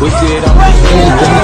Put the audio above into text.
We did it.